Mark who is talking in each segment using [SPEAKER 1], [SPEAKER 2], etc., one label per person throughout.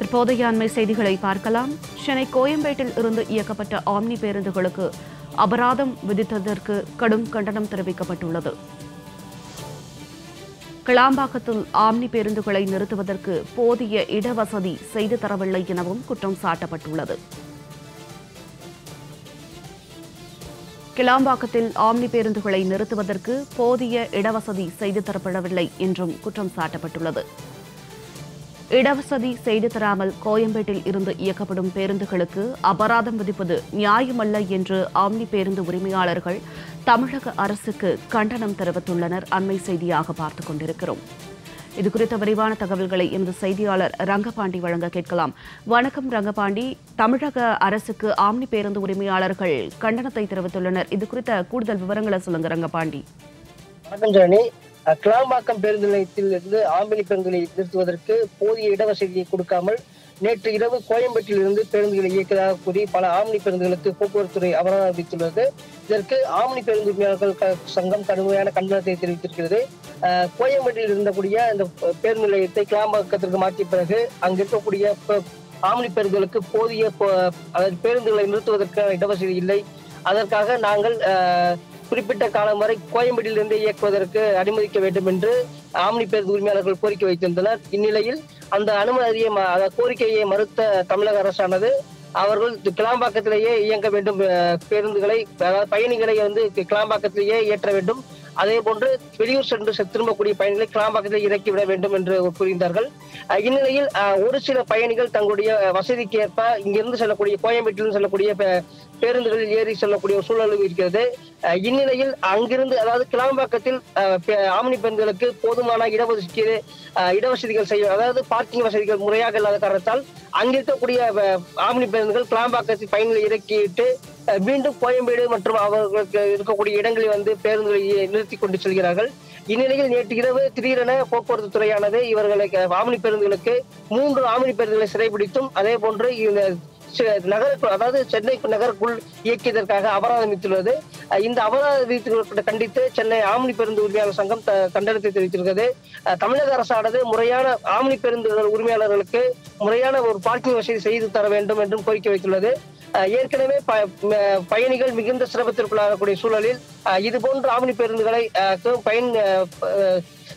[SPEAKER 1] தற்போதைய அண்மை செய்திகளை பார்க்கலாம். சென்னை கோயம்பேட்டில் இருந்து இயக்கப்பட்ட ஆம்னி பேருந்துகளுக்கு அபராதம் விதித்ததற்கு கடும் கண்டனம் தெரிவிக்கப்பட்டுள்ளது. கிளாம்பாக்கத்தில் ஆம்னி பேருந்துகளை நிறுத்துவதற்கு போதிய இடவசதி செய்து தரவில்லை எனவும் குற்றம் சாட்டப்பட்டுள்ளது. கிளாம்பாக்கத்தில் ஆம்னி பேருந்துகளை நிறுத்துவதற்கு போதிய இடவசதி செய்து தரப்படவில்லை என்றும் குற்றம் சாட்டப்பட்டுள்ளது. இடவசதி செய்து தராமல் கோயம்பேட்டில் இருந்து இயக்கப்படும் பேருந்துகளுக்கு அபராதம் விதிப்பது நியாயமல்ல என்று ஆம்னி பேருந்து உரிமையாளர்கள் தமிழக அரசுக்கு கண்டனம் தெரிவித்துள்ளனர். அண்மை செய்தியாக பார்த்துக் கொண்டிருக்கிறோம். இதுகுறித்த விரிவான தகவல்களை எமது செய்தியாளர் ரங்கபாண்டி வழங்க கேட்கலாம். வணக்கம் ரங்கபாண்டி. தமிழக அரசுக்கு ஆம்னி பேருந்து உரிமையாளர்கள் கண்டனத்தை தெரிவித்துள்ளனர். இது குறித்த கூடுதல் விவரங்களை சொல்லுங்க ரங்கபாண்டி.
[SPEAKER 2] வணக்கம் கிளாம்பாக்கம் பேருந்து நிலையத்தில் இருந்து ஆம்பளை பெண்களை நிறுத்துவதற்கு போதிய இடவசதியை கொடுக்காமல் நேற்று இரவு கோயம்பேட்டில் இருந்து பேருந்துகளை இயக்கியதாக கூறி பல ஆம்னி பேருந்துகளுக்கு போக்குவரத்துறை அபராதம் அறிவித்துள்ளது இதற்கு ஆம்னி பேருந்து உரிமையாளர்கள் க- சங்கம் கடுமையான கண்டனத்தை தெரிவித்திருக்கிறது. கோயம்பேட்டில் இருந்தக்கூடிய இந்த பேருந்து நிலையத்தை கிளாம்பாக்கத்திற்கு மாற்றிய பிறகு அங்கு இருக்கக்கூடிய ஆம்னி பேருந்துகளுக்கு போதிய பேருந்துகளை நிறுத்துவதற்கான இடவசதி இல்லை. அதற்காக நாங்கள் அஹ், குறிப்பிட்ட காலம் வரை கோயம்பேட்டிலிருந்து இயக்குவதற்கு அனுமதிக்க வேண்டும் என்று ஆம்னி பேருந்து உரிமையாளர்கள் கோரிக்கை வைத்திருந்தனர். இந்நிலையில் அந்த அனுமதியை கோரிக்கையை மறுத்த தமிழக அரசானது அவர்கள் கிளாம்பாக்கத்திலேயே இயங்க வேண்டும் பேருந்துகளை அதாவது பயணிகளை வந்து கிளாம்பாக்கத்திலேயே ஏற்ற வேண்டும். அதே போன்று வெளியூர் சென்று செ- திரும்பக்கூடிய பயணிகளை கிளாம்பாக்கத்தில் இறக்கி விட வேண்டும் என்று கூறியிருந்தார்கள். இந்நிலையில் ஒரு சில பயணிகள் தங்களுடைய வசதிக்கு ஏற்ப இங்கிருந்து செல்லக்கூடிய கோயம்பேட்டிலிருந்து செல்லக்கூடிய பே- பேருந்துகளில் ஏறி செல்லக்கூடிய ஒரு இருக்கிறது. இந்நிலையில் அங்கிருந்து அதாவது கிளாம்பாக்கத்தில் பே- ஆம்னி பேருந்துகளுக்கு போதுமான இடஒதுக்கீடு இடவசதிகள் செய்ய அதாவது பார்க்கிங் வசதிகள் முறையாக இல்லாத காரணத்தால் அங்கிருக்கக்கூடிய அஹ், ஆம்னி பேருந்துகள் கிளாம்பாக்கத்தில் பயணிகளை இறக்கிவிட்டு மீண்டும் கோயம்பேடு மற்றும் அவர்களுக்கு இருக்கக்கூடிய இடங்களில் வந்து பேருந்துகளை நிறுத்தி கொண்டு செல்கிறார்கள். இந்நிலையில் நேற்று இரவு திடீரென போக்குவரத்து துறையானது இவர்களை ஆமணி பேருந்துகளுக்கு மூன்று ஆமணி பேருந்துகளை சிறைபிடித்தும் அதே போன்று இந்த நகருக்குள் அதாவது சென்னை நகருக்குள் இயக்கியதற்காக அபராதம் விதித்துள்ளது. இந்த அபராத விதித்து கண்டித்து சென்னை ஆம்னி பேருந்து உரிமையாளர் சங்கம் கண்டனத்தை தெரிவித்திருக்கிறது. தமிழக அரசானது முறையான ஆம்னி பேருந்து உரிமையாளர்களுக்கு முறையான ஒரு பார்க்கிங் வசதி செய்து தர வேண்டும் என்றும் கோரிக்கை வைத்துள்ளது. ஏற்கனவே ப- பயணிகள் மிகுந்த சிரமத்திற்குள்ளாகக்கூடிய சூழலில் இது போன்ற ஆம்னி பேருந்துகளை பயன்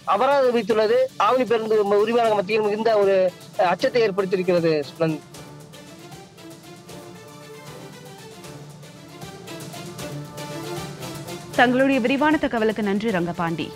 [SPEAKER 2] அபராதம் விதித்துள்ளது. ஆவணி பேருந்து உரிமையாளர் மத்தியில் மிகுந்த ஒரு அச்சத்தை ஏற்படுத்தியிருக்கிறது.
[SPEAKER 1] தங்களுடைய விரிவான தகவலுக்கு நன்றி ரங்கபாண்டி.